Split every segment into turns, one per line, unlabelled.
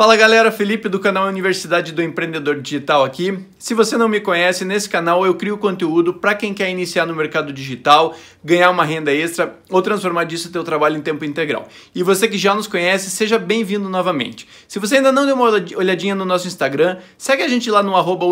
Fala galera, Felipe do canal Universidade do Empreendedor Digital aqui. Se você não me conhece, nesse canal eu crio conteúdo para quem quer iniciar no mercado digital, ganhar uma renda extra ou transformar disso teu trabalho em tempo integral. E você que já nos conhece, seja bem-vindo novamente. Se você ainda não deu uma olhadinha no nosso Instagram, segue a gente lá no arroba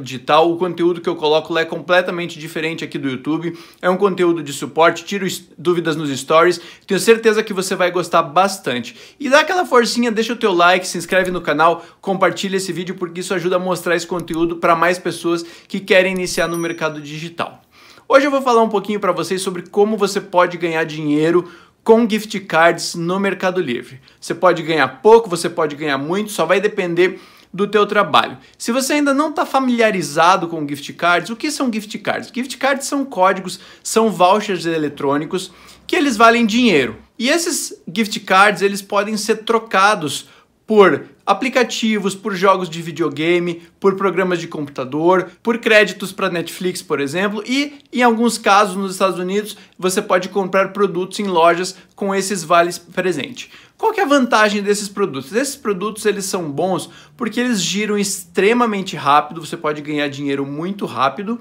Digital. O conteúdo que eu coloco lá é completamente diferente aqui do YouTube. É um conteúdo de suporte, tiro dúvidas nos stories. Tenho certeza que você vai gostar bastante. E dá aquela forcinha, deixa o teu like, se inscreve no canal, compartilha esse vídeo porque isso ajuda a mostrar esse conteúdo para mais pessoas que querem iniciar no mercado digital. Hoje eu vou falar um pouquinho para vocês sobre como você pode ganhar dinheiro com gift cards no Mercado Livre. Você pode ganhar pouco, você pode ganhar muito, só vai depender do teu trabalho. Se você ainda não está familiarizado com gift cards, o que são gift cards? Gift cards são códigos, são vouchers eletrônicos que eles valem dinheiro. E esses gift cards eles podem ser trocados por aplicativos, por jogos de videogame, por programas de computador, por créditos para Netflix, por exemplo, e em alguns casos nos Estados Unidos você pode comprar produtos em lojas com esses vales presente. Qual que é a vantagem desses produtos? Esses produtos eles são bons porque eles giram extremamente rápido, você pode ganhar dinheiro muito rápido.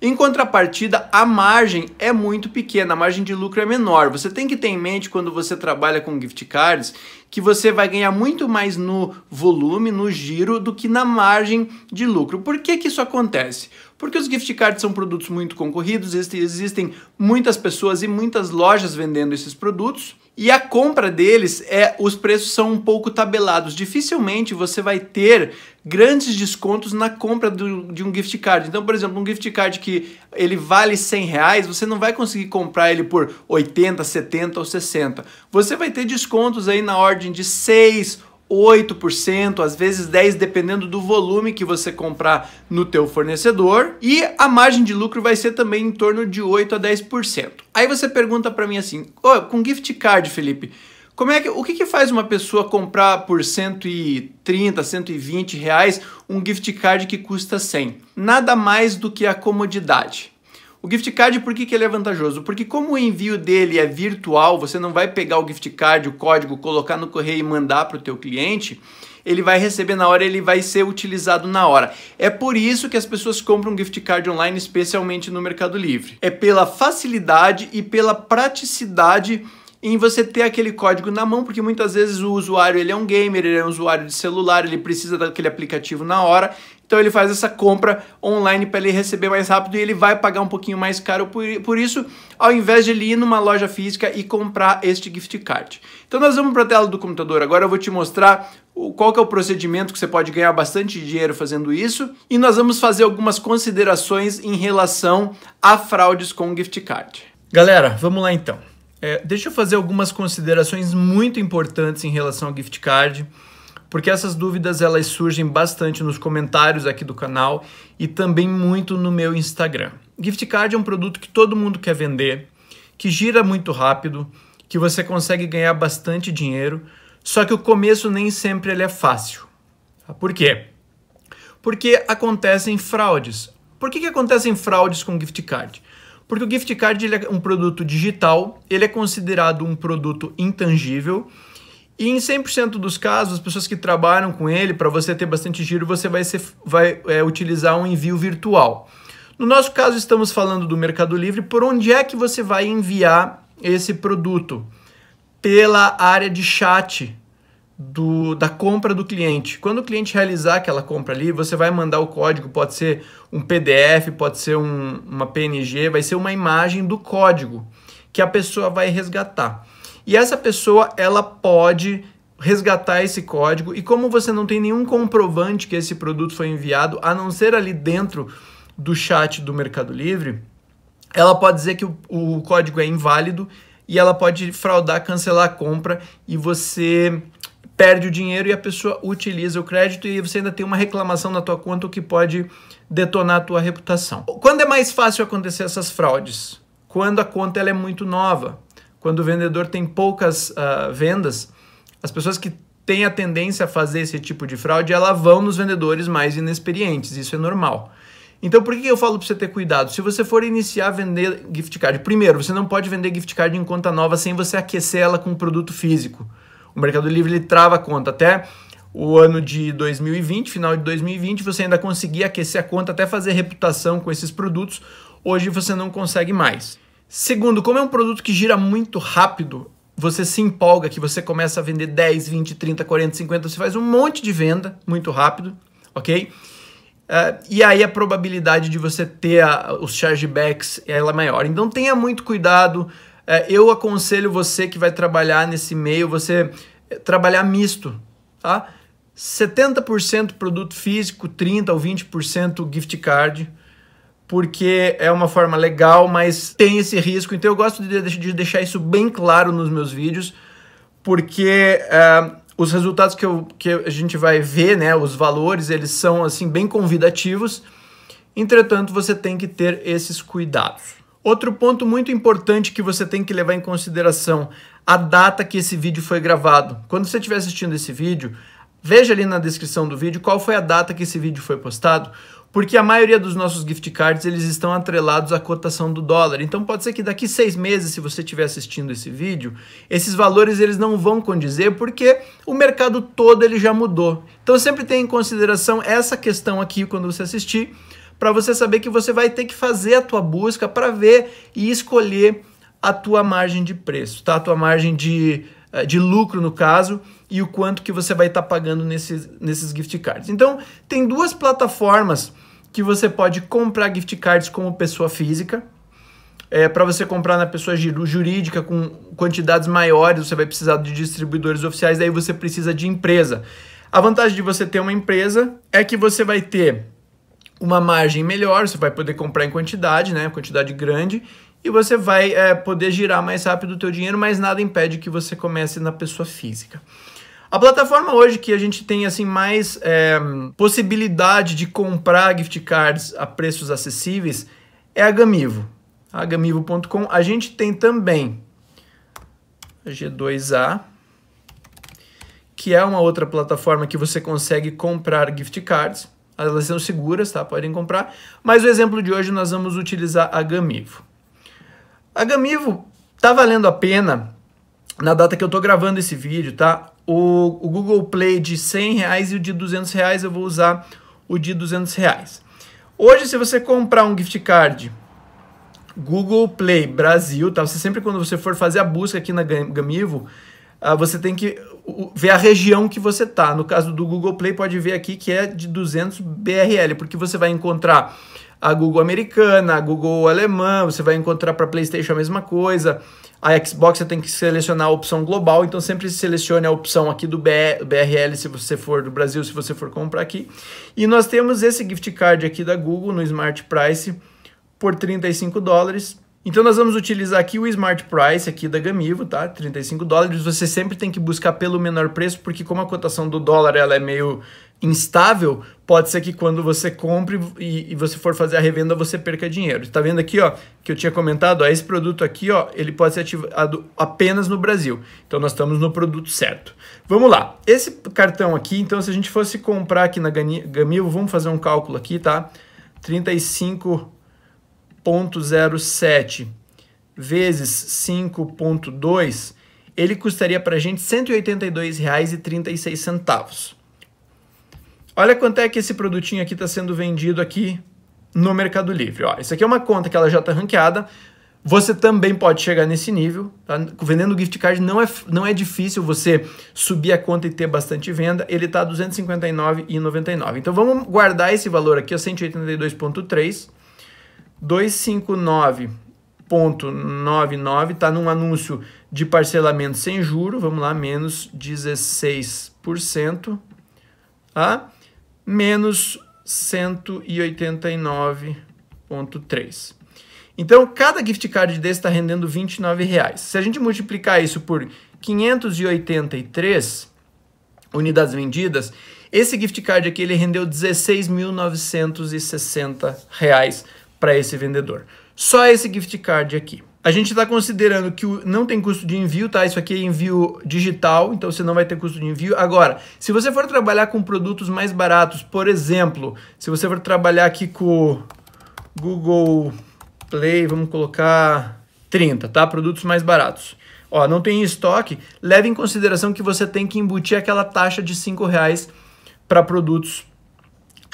Em contrapartida, a margem é muito pequena, a margem de lucro é menor. Você tem que ter em mente quando você trabalha com gift cards que você vai ganhar muito mais no volume, no giro, do que na margem de lucro. Por que, que isso acontece? Porque os gift cards são produtos muito concorridos, existem muitas pessoas e muitas lojas vendendo esses produtos. E a compra deles é os preços são um pouco tabelados. Dificilmente você vai ter grandes descontos na compra do, de um gift card. Então, por exemplo, um gift card que ele vale 100 reais, você não vai conseguir comprar ele por 80, 70 ou 60. Você vai ter descontos aí na ordem de 6 8%, às vezes 10%, dependendo do volume que você comprar no teu fornecedor. E a margem de lucro vai ser também em torno de 8 a 10%. Aí você pergunta para mim assim, oh, com gift card, Felipe, como é que, o que, que faz uma pessoa comprar por 130, 120 reais um gift card que custa 100? Nada mais do que a comodidade. O gift card, por que, que ele é vantajoso? Porque como o envio dele é virtual, você não vai pegar o gift card, o código, colocar no correio e mandar para o teu cliente, ele vai receber na hora, ele vai ser utilizado na hora. É por isso que as pessoas compram gift card online, especialmente no Mercado Livre. É pela facilidade e pela praticidade em você ter aquele código na mão, porque muitas vezes o usuário ele é um gamer, ele é um usuário de celular, ele precisa daquele aplicativo na hora, então ele faz essa compra online para ele receber mais rápido e ele vai pagar um pouquinho mais caro por, por isso, ao invés de ele ir numa loja física e comprar este gift card. Então nós vamos para a tela do computador. Agora eu vou te mostrar qual que é o procedimento que você pode ganhar bastante dinheiro fazendo isso e nós vamos fazer algumas considerações em relação a fraudes com gift card. Galera, vamos lá então. É, deixa eu fazer algumas considerações muito importantes em relação ao gift card porque essas dúvidas elas surgem bastante nos comentários aqui do canal e também muito no meu Instagram. Gift card é um produto que todo mundo quer vender, que gira muito rápido, que você consegue ganhar bastante dinheiro, só que o começo nem sempre ele é fácil. Por quê? Porque acontecem fraudes. Por que, que acontecem fraudes com gift card? Porque o gift card ele é um produto digital, ele é considerado um produto intangível e em 100% dos casos, as pessoas que trabalham com ele, para você ter bastante giro, você vai, ser, vai é, utilizar um envio virtual. No nosso caso, estamos falando do Mercado Livre. Por onde é que você vai enviar esse produto? Pela área de chat do, da compra do cliente. Quando o cliente realizar aquela compra ali, você vai mandar o código, pode ser um PDF, pode ser um, uma PNG, vai ser uma imagem do código que a pessoa vai resgatar. E essa pessoa, ela pode resgatar esse código e como você não tem nenhum comprovante que esse produto foi enviado, a não ser ali dentro do chat do Mercado Livre, ela pode dizer que o, o código é inválido e ela pode fraudar, cancelar a compra e você perde o dinheiro e a pessoa utiliza o crédito e você ainda tem uma reclamação na tua conta o que pode detonar a tua reputação. Quando é mais fácil acontecer essas fraudes? Quando a conta ela é muito nova quando o vendedor tem poucas uh, vendas, as pessoas que têm a tendência a fazer esse tipo de fraude, elas vão nos vendedores mais inexperientes, isso é normal. Então, por que eu falo para você ter cuidado? Se você for iniciar a vender gift card, primeiro, você não pode vender gift card em conta nova sem você aquecer ela com um produto físico. O Mercado Livre ele trava a conta. Até o ano de 2020, final de 2020, você ainda conseguia aquecer a conta até fazer reputação com esses produtos. Hoje você não consegue mais. Segundo, como é um produto que gira muito rápido, você se empolga que você começa a vender 10, 20, 30, 40, 50, você faz um monte de venda muito rápido, ok? Uh, e aí a probabilidade de você ter a, os chargebacks ela é maior. Então tenha muito cuidado. Uh, eu aconselho você que vai trabalhar nesse meio, você eh, trabalhar misto, tá? 70% produto físico, 30 ou 20% gift card, porque é uma forma legal, mas tem esse risco. Então eu gosto de, de deixar isso bem claro nos meus vídeos, porque uh, os resultados que, eu, que a gente vai ver, né, os valores, eles são assim bem convidativos. Entretanto, você tem que ter esses cuidados. Outro ponto muito importante que você tem que levar em consideração a data que esse vídeo foi gravado. Quando você estiver assistindo esse vídeo, veja ali na descrição do vídeo qual foi a data que esse vídeo foi postado, porque a maioria dos nossos gift cards eles estão atrelados à cotação do dólar. Então pode ser que daqui seis meses, se você estiver assistindo esse vídeo, esses valores eles não vão condizer porque o mercado todo ele já mudou. Então sempre tenha em consideração essa questão aqui quando você assistir, para você saber que você vai ter que fazer a tua busca para ver e escolher a tua margem de preço, tá? A tua margem de, eh, de lucro no caso e o quanto que você vai estar tá pagando nesses, nesses gift cards. Então, tem duas plataformas que você pode comprar gift cards como pessoa física. É, para você comprar na pessoa jurídica com quantidades maiores, você vai precisar de distribuidores oficiais, daí você precisa de empresa. A vantagem de você ter uma empresa é que você vai ter uma margem melhor, você vai poder comprar em quantidade, né, quantidade grande, e você vai é, poder girar mais rápido o teu dinheiro, mas nada impede que você comece na pessoa física. A plataforma hoje que a gente tem assim mais é, possibilidade de comprar gift cards a preços acessíveis é a Gamivo. A gamivo.com. A gente tem também a G2A, que é uma outra plataforma que você consegue comprar gift cards. Elas são seguras, tá? Podem comprar. Mas o exemplo de hoje nós vamos utilizar a Gamivo. A Gamivo tá valendo a pena na data que eu tô gravando esse vídeo, tá? o, o Google Play de 100 reais e o de 200 reais eu vou usar o de 200 reais. Hoje, se você comprar um gift card Google Play Brasil, tá? Você sempre quando você for fazer a busca aqui na Gamivo, uh, você tem que ver a região que você tá. No caso do Google Play, pode ver aqui que é de 200 BRL, porque você vai encontrar a Google americana, a Google alemã, você vai encontrar para PlayStation a mesma coisa. A Xbox você tem que selecionar a opção global, então sempre selecione a opção aqui do BRL se você for do Brasil, se você for comprar aqui. E nós temos esse gift card aqui da Google no Smart Price por 35 dólares. Então nós vamos utilizar aqui o Smart Price aqui da Gamivo, tá? 35 dólares. Você sempre tem que buscar pelo menor preço, porque como a cotação do dólar ela é meio instável, pode ser que quando você compre e, e, você for fazer a revenda, você perca dinheiro. Está vendo aqui, ó, que eu tinha comentado, ó, esse produto aqui, ó, ele pode ser ativado apenas no Brasil. Então nós estamos no produto certo. Vamos lá. Esse cartão aqui, então se a gente fosse comprar aqui na Gamil, vamos fazer um cálculo aqui, tá? 35.07 vezes 5.2, ele custaria para a gente R$ 182,36. Olha quanto é que esse produtinho aqui está sendo vendido aqui no Mercado Livre. Ó, isso aqui é uma conta que ela já está ranqueada. Você também pode chegar nesse nível. Tá? Vendendo gift card não é, não é difícil você subir a conta e ter bastante venda. Ele está R$ 259,99. Então vamos guardar esse valor aqui, 182,3. 259,99 está num anúncio de parcelamento sem juro. Vamos lá, menos 16%. Tá? menos 189,3. Então, cada gift card desse está rendendo 29 reais. Se a gente multiplicar isso por 583 unidades vendidas, esse gift card aqui ele rendeu 16.960 reais para esse vendedor. Só esse gift card aqui. A gente está considerando que não tem custo de envio, tá? Isso aqui é envio digital, então você não vai ter custo de envio. Agora, se você for trabalhar com produtos mais baratos, por exemplo, se você for trabalhar aqui com Google Play, vamos colocar 30, tá? Produtos mais baratos. Ó, não tem estoque, leve em consideração que você tem que embutir aquela taxa de 5 reais para produtos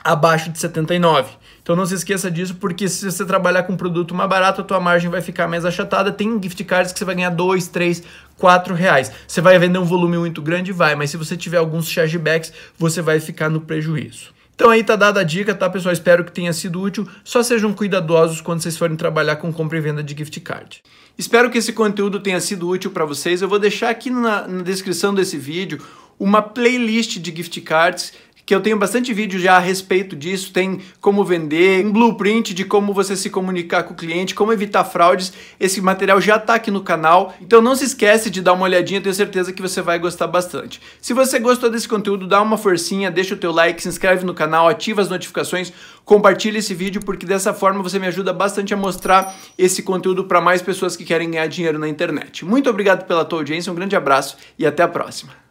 abaixo de 79. Então não se esqueça disso, porque se você trabalhar com um produto mais barato, a tua margem vai ficar mais achatada. Tem gift cards que você vai ganhar 2, 3, 4 reais. Você vai vender um volume muito grande? Vai, mas se você tiver alguns chargebacks, você vai ficar no prejuízo. Então aí tá dada a dica, tá pessoal? Espero que tenha sido útil. Só sejam cuidadosos quando vocês forem trabalhar com compra e venda de gift card. Espero que esse conteúdo tenha sido útil para vocês. Eu vou deixar aqui na, na descrição desse vídeo uma playlist de gift cards que eu tenho bastante vídeo já a respeito disso, tem como vender, um blueprint de como você se comunicar com o cliente, como evitar fraudes. Esse material já está aqui no canal, então não se esquece de dar uma olhadinha, tenho certeza que você vai gostar bastante. Se você gostou desse conteúdo, dá uma forcinha, deixa o teu like, se inscreve no canal, ativa as notificações, compartilha esse vídeo porque dessa forma você me ajuda bastante a mostrar esse conteúdo para mais pessoas que querem ganhar dinheiro na internet. Muito obrigado pela tua audiência, um grande abraço e até a próxima.